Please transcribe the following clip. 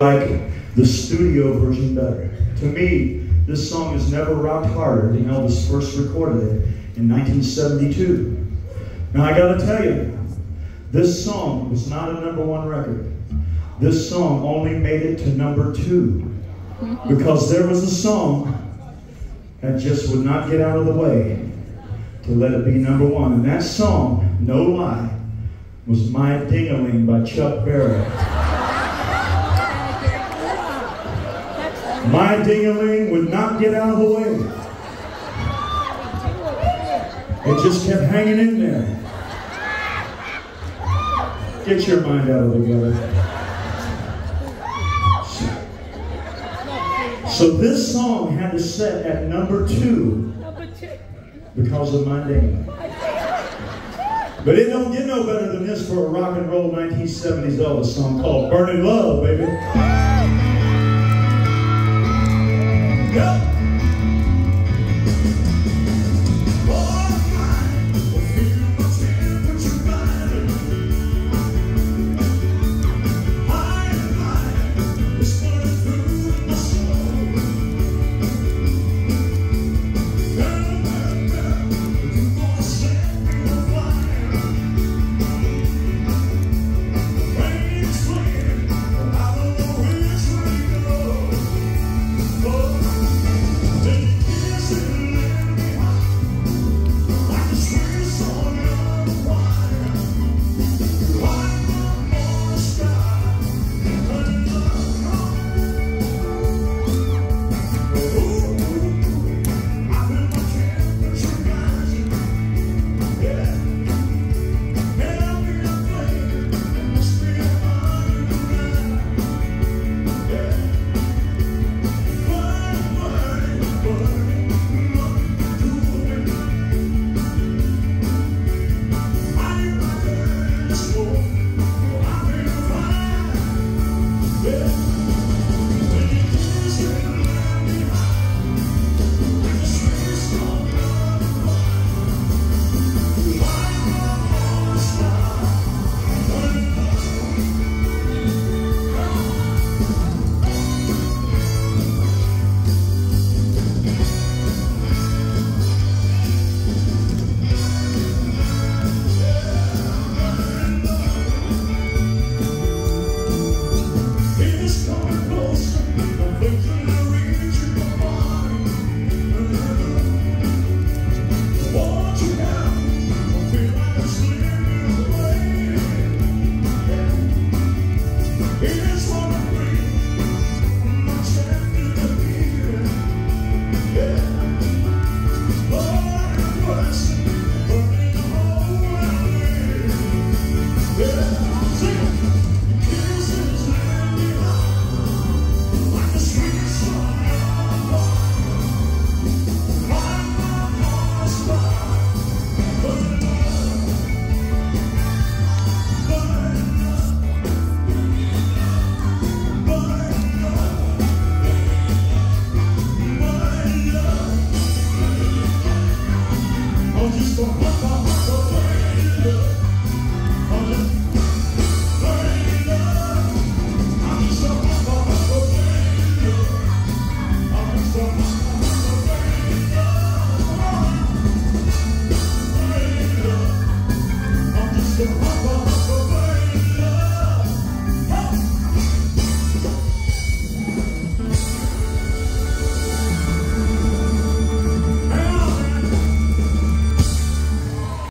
like the studio version better. To me, this song has never rocked harder than Elvis first recorded it in 1972. Now I gotta tell you, this song was not a number one record. This song only made it to number two because there was a song that just would not get out of the way to let it be number one. And that song, no lie, was My Dingaling by Chuck Berry. My dingaling would not get out of the way. It just kept hanging in there. Get your mind out of the gutter. So this song had to set at number two because of my dingaling. But it don't get no better than this for a rock and roll 1970s Elvis song called Burning Love, baby. Bye.